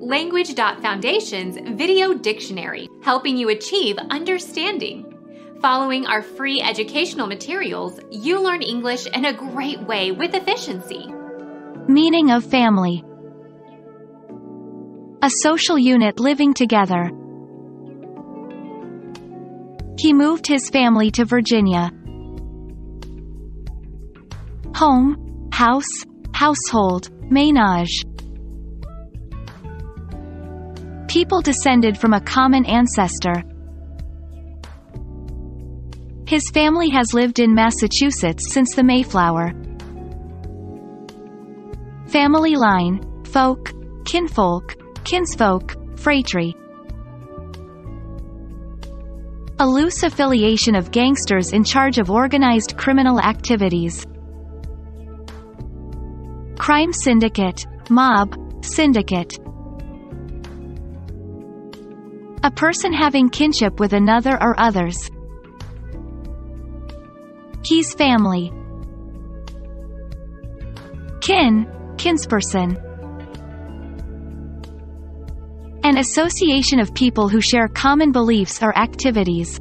Language.Foundation's Video Dictionary, helping you achieve understanding. Following our free educational materials, you learn English in a great way with efficiency. Meaning of family. A social unit living together. He moved his family to Virginia. Home, house, household, ménage. People descended from a common ancestor. His family has lived in Massachusetts since the Mayflower. Family line, folk, kinfolk, kinsfolk, phratry. A loose affiliation of gangsters in charge of organized criminal activities. Crime syndicate, mob, syndicate. A person having kinship with another or others. He's family. Kin, kinsperson. An association of people who share common beliefs or activities.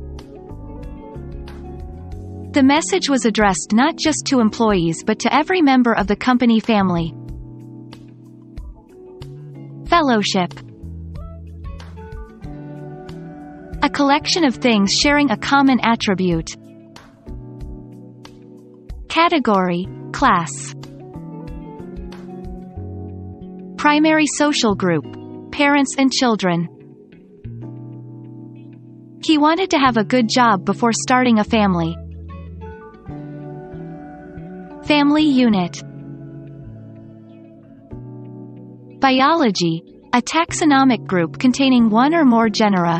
The message was addressed not just to employees but to every member of the company family. Fellowship A collection of things sharing a common attribute. Category, class. Primary social group. Parents and children. He wanted to have a good job before starting a family. Family unit. Biology, a taxonomic group containing one or more genera.